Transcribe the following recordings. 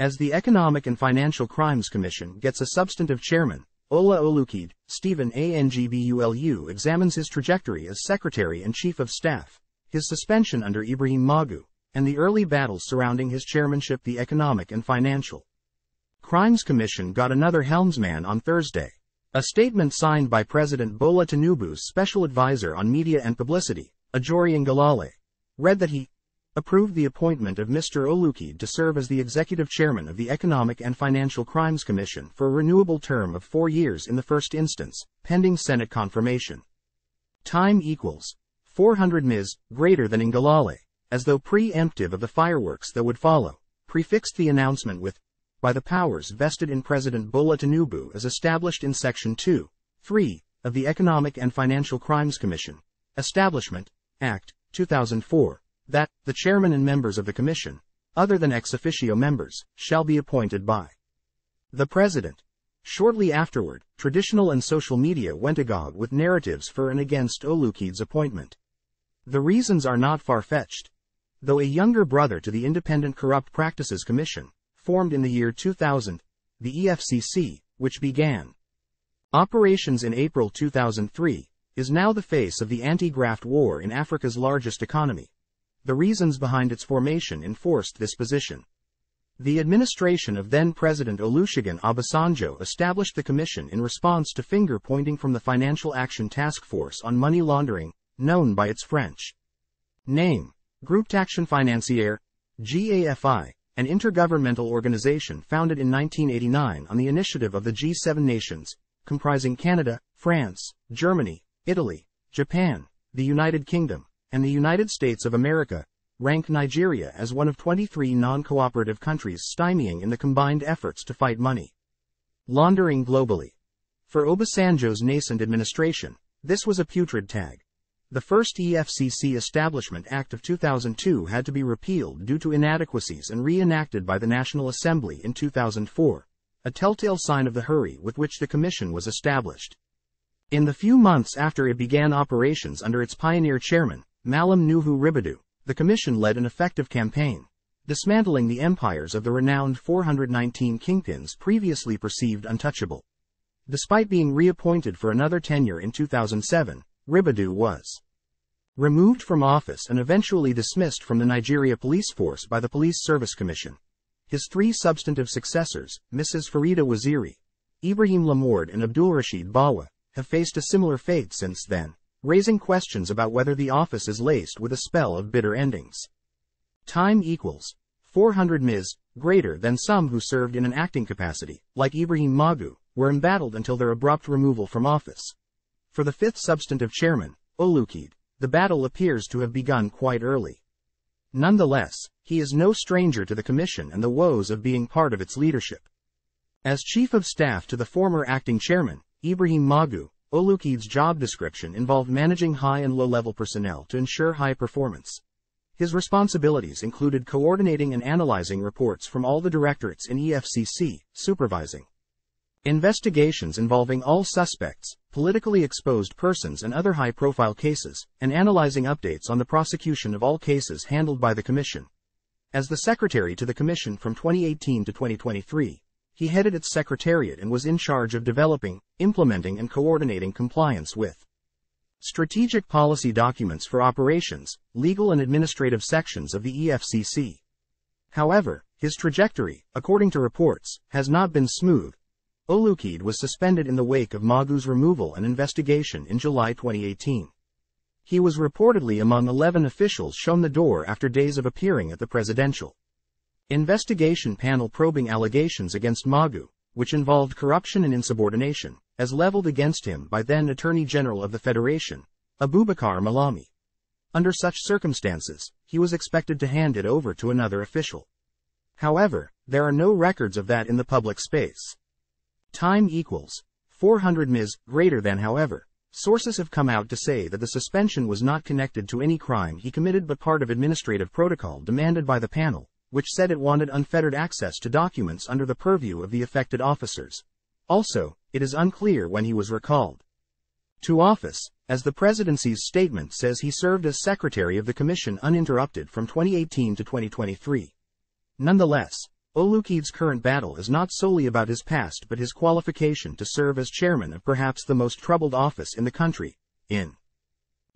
As the Economic and Financial Crimes Commission gets a substantive chairman, Ola Olukoyede, Stephen Angbulu examines his trajectory as Secretary and Chief of Staff, his suspension under Ibrahim Magu, and the early battles surrounding his chairmanship the Economic and Financial Crimes Commission got another helmsman on Thursday. A statement signed by President Bola Tinubu's special advisor on media and publicity, Ajuri Ngelale, read that he approved the appointment of Mr. Olukoyede to serve as the executive chairman of the Economic and Financial Crimes Commission for a renewable term of four years in the first instance, pending Senate confirmation. Time equals 400 ms, greater than Ngelale, as though preemptive of the fireworks that would follow, prefixed the announcement with by the powers vested in President Bola Tinubu as established in Section 2, 3 of the Economic and Financial Crimes Commission, Establishment, Act, 2004, that the chairman and members of the commission, other than ex officio members, shall be appointed by the president. Shortly afterward, traditional and social media went agog with narratives for and against Olukoyede's appointment. The reasons are not far-fetched. Though a younger brother to the Independent Corrupt Practices Commission, formed in the year 2000, the EFCC, which began operations in April 2003, is now the face of the anti-graft war in Africa's largest economy. The reasons behind its formation enforced this position. The administration of then-President Olusegun Obasanjo established the commission in response to finger-pointing from the Financial Action Task Force on Money Laundering, known by its French name, Groupe d'Action Financière, GAFI, an intergovernmental organization founded in 1989 on the initiative of the G7 nations, comprising Canada, France, Germany, Italy, Japan, the United Kingdom, and the United States of America, rank Nigeria as one of 23 non-cooperative countries stymieing in the combined efforts to fight money laundering globally. For Obasanjo's nascent administration, this was a putrid tag. The first EFCC Establishment Act of 2002 had to be repealed due to inadequacies and reenacted by the National Assembly in 2004, a telltale sign of the hurry with which the Commission was established. In the few months after it began operations under its pioneer chairman, Malam Nuhu Ribadu, the Commission led an effective campaign, dismantling the empires of the renowned 419 kingpins previously perceived untouchable. Despite being reappointed for another tenure in 2007, Ribadu was removed from office and eventually dismissed from the Nigeria police force by the Police Service Commission. His three substantive successors, Mrs. Farida Waziri, Ibrahim Lamorde and Abdulrashid Bawa, have faced a similar fate since then, raising questions about whether the office is laced with a spell of bitter endings. Time equals 400 ms, greater than some who served in an acting capacity, like Ibrahim Magu, were embattled until their abrupt removal from office. For the fifth substantive chairman, Olukoyede, the battle appears to have begun quite early. Nonetheless, he is no stranger to the Commission and the woes of being part of its leadership. As Chief of Staff to the former acting chairman, Ibrahim Magu, Olukoyede's job description involved managing high and low-level personnel to ensure high performance. His responsibilities included coordinating and analyzing reports from all the directorates in EFCC, supervising investigations involving all suspects, politically exposed persons and other high-profile cases, and analyzing updates on the prosecution of all cases handled by the Commission. As the Secretary to the Commission from 2018 to 2023, he headed its secretariat and was in charge of developing, implementing and coordinating compliance with strategic policy documents for operations, legal and administrative sections of the EFCC. However, his trajectory, according to reports, has not been smooth, Olukoyede was suspended in the wake of Magu's removal and investigation in July 2018. He was reportedly among 11 officials shown the door after days of appearing at the presidential investigation panel probing allegations against Magu, which involved corruption and insubordination, as leveled against him by then Attorney General of the Federation, Abubakar Malami. Under such circumstances, he was expected to hand it over to another official. However, there are no records of that in the public space. Time equals 400 ms greater than however. Sources have come out to say that the suspension was not connected to any crime he committed but part of administrative protocol demanded by the panel, which said it wanted unfettered access to documents under the purview of the affected officers. Also, it is unclear when he was recalled to office, as the presidency's statement says he served as secretary of the commission uninterrupted from 2018 to 2023. Nonetheless, Olukoyede's current battle is not solely about his past but his qualification to serve as chairman of perhaps the most troubled office in the country, in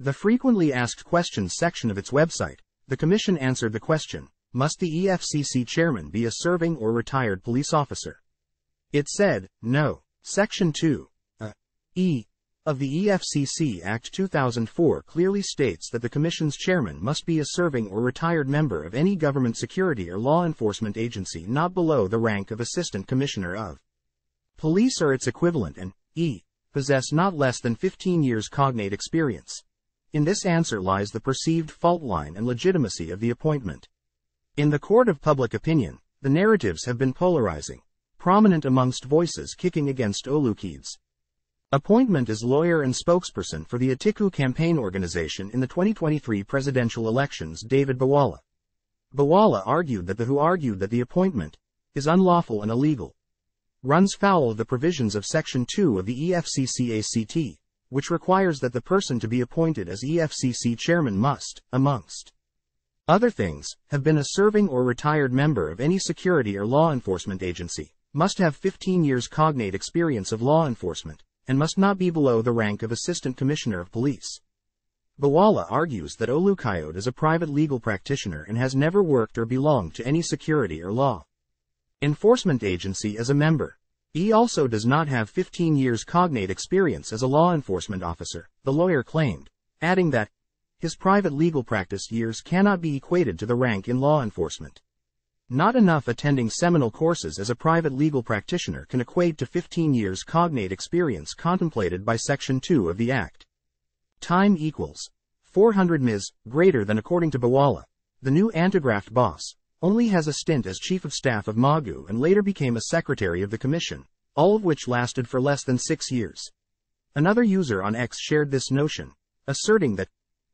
the frequently asked questions section of its website, the Commission answered the question, must the EFCC chairman be a serving or retired police officer? It said, no. Section 2, uh, E, of the EFCC Act 2004 clearly states that the Commission's chairman must be a serving or retired member of any government security or law enforcement agency not below the rank of Assistant Commissioner of Police or its equivalent and, E, possess not less than 15 years cognate experience. In this answer lies the perceived fault line and legitimacy of the appointment. In the court of public opinion, the narratives have been polarizing, prominent amongst voices kicking against Olukoyede's Appointment as lawyer and spokesperson for the Atiku campaign organization in the 2023 presidential elections David Bwala. Bwala argued that the who argued that the appointment is unlawful and illegal runs foul of the provisions of Section 2 of the EFCC ACT, which requires that the person to be appointed as EFCC chairman must, amongst other things, have been a serving or retired member of any security or law enforcement agency, must have 15 years cognate experience of law enforcement, and must not be below the rank of Assistant Commissioner of Police. Bwala argues that Olukoyede is a private legal practitioner and has never worked or belonged to any security or law enforcement agency as a member. He also does not have 15 years cognate experience as a law enforcement officer, the lawyer claimed, adding that his private legal practice years cannot be equated to the rank in law enforcement. Not enough attending seminal courses as a private legal practitioner can equate to 15 years cognate experience contemplated by Section 2 of the Act. Time equals 400 ms, greater than according to Bwala. The new Antigraft boss only has a stint as Chief of Staff of Magu and later became a Secretary of the Commission, all of which lasted for less than six years. Another user on X shared this notion, asserting that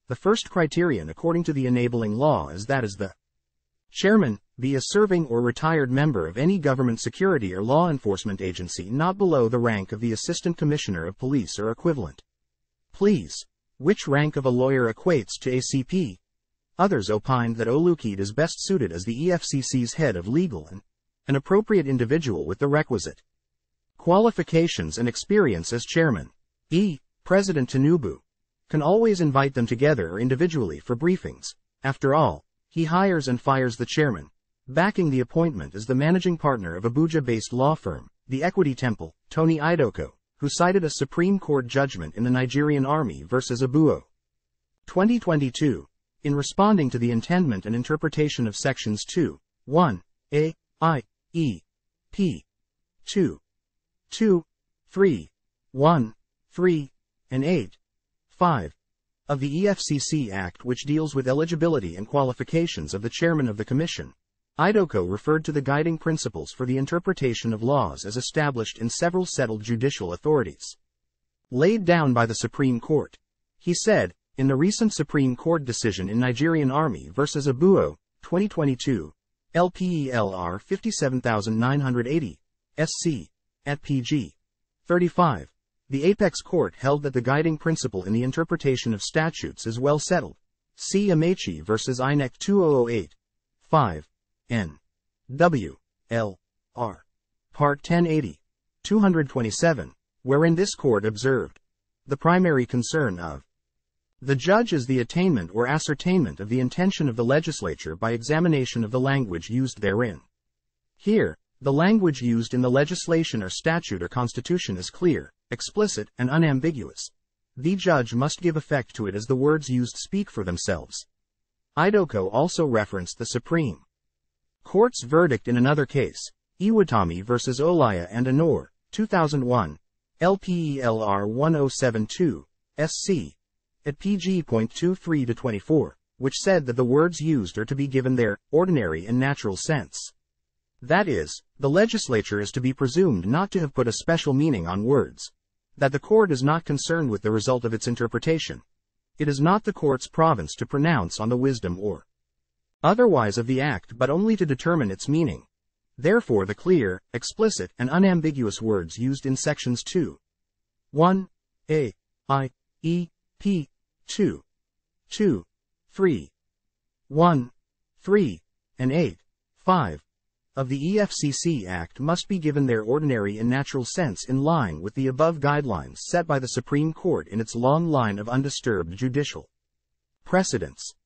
the first criterion according to the enabling law is that as the chairman be a serving or retired member of any government security or law enforcement agency not below the rank of the Assistant Commissioner of Police or equivalent. Please. Which rank of a lawyer equates to ACP? Others opined that Olukoyede is best suited as the EFCC's head of legal and an appropriate individual with the requisite qualifications and experience as chairman. E. President Tinubu can always invite them together or individually for briefings. After all, he hires and fires the chairman, Backing the appointment is the managing partner of Abuja-based law firm, the Equity Temple, Tony Idoko, who cited a Supreme Court judgment in the Nigerian Army versus Abuo. 2022. In responding to the intendment and interpretation of sections 2, 1, A, I, E, P, 2, 2, 3, 1, 3, and 8, 5, of the EFCC Act which deals with eligibility and qualifications of the chairman of the commission, Idoko referred to the guiding principles for the interpretation of laws as established in several settled judicial authorities. Laid down by the Supreme Court. He said, in the recent Supreme Court decision in Nigerian Army versus Abuo, 2022, LPELR 57980, SC, at PG 35, the Apex Court held that the guiding principle in the interpretation of statutes is well settled. See Amaechi v. INEC 2008, 5. N. W. L. R. Part 1080. 227, wherein this court observed the primary concern of the judge is the attainment or ascertainment of the intention of the legislature by examination of the language used therein. Here, the language used in the legislation or statute or constitution is clear, explicit, and unambiguous. The judge must give effect to it as the words used speak for themselves. Idoko also referenced the Supreme Court's verdict in another case, Iwatami v. Olaya and Anor, 2001, LPELR 1072, SC, at PG.23 24, which said that the words used are to be given their ordinary and natural sense. That is, the legislature is to be presumed not to have put a special meaning on words. That the court is not concerned with the result of its interpretation. It is not the court's province to pronounce on the wisdom or otherwise of the act but only to determine its meaning. Therefore the clear, explicit, and unambiguous words used in sections 2, 1, a, i, e, p, 2, 2, 3, 1, 3, and 8, 5, of the EFCC Act must be given their ordinary and natural sense in line with the above guidelines set by the Supreme Court in its long line of undisturbed judicial precedents.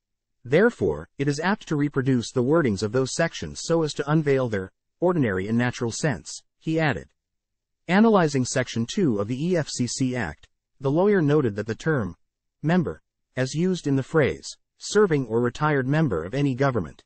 Therefore, it is apt to reproduce the wordings of those sections so as to unveil their ordinary and natural sense, he added. Analyzing Section 2 of the EFCC Act, the lawyer noted that the term member, as used in the phrase serving or retired member of any government,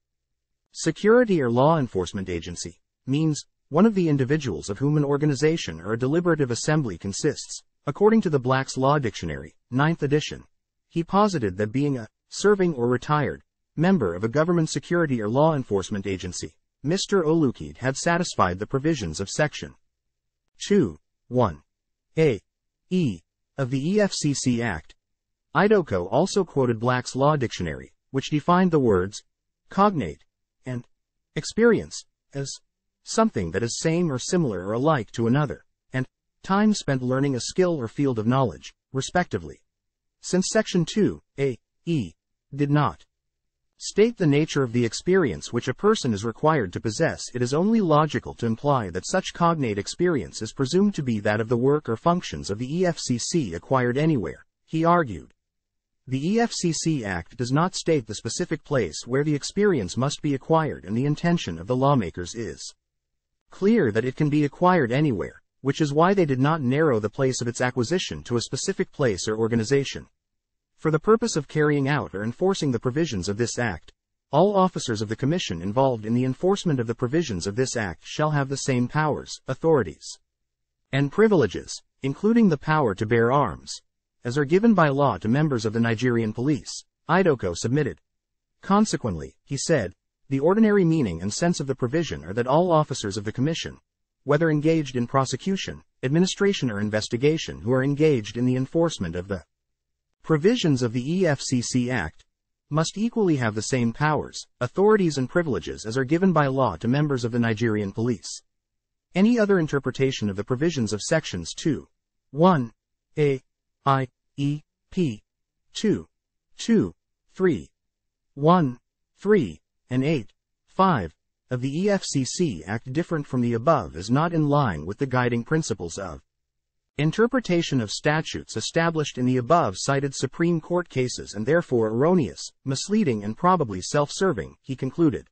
security or law enforcement agency, means one of the individuals of whom an organization or a deliberative assembly consists, according to the Black's Law Dictionary, 9th edition. He posited that being a serving or retired, member of a government security or law enforcement agency, Mr. Olukoyede had satisfied the provisions of Section 2, 1, A, E, of the EFCC Act. Idoko also quoted Black's Law Dictionary, which defined the words cognate experience as something that is same or similar or alike to another, and time spent learning a skill or field of knowledge, respectively. Since Section 2, A, E, did not state the nature of the experience which a person is required to possess, it is only logical to imply that such cognate experience is presumed to be that of the work or functions of the EFCC acquired anywhere, he argued. The EFCC Act does not state the specific place where the experience must be acquired and the intention of the lawmakers is clear that it can be acquired anywhere, which is why they did not narrow the place of its acquisition to a specific place or organization. For the purpose of carrying out or enforcing the provisions of this Act, all officers of the Commission involved in the enforcement of the provisions of this Act shall have the same powers, authorities, and privileges, including the power to bear arms, as are given by law to members of the Nigerian police, Idoko submitted. Consequently, he said, the ordinary meaning and sense of the provision are that all officers of the Commission, whether engaged in prosecution, administration or investigation who are engaged in the enforcement of the Provisions of the EFCC Act must equally have the same powers, authorities and privileges as are given by law to members of the Nigerian police. Any other interpretation of the provisions of sections 2, 1, A, I, E, P, 2, 2, 3, 1, 3, and 8, 5 of the EFCC Act different from the above is not in line with the guiding principles of Interpretation of statutes established in the above cited Supreme Court cases and therefore erroneous, misleading and probably self-serving, he concluded.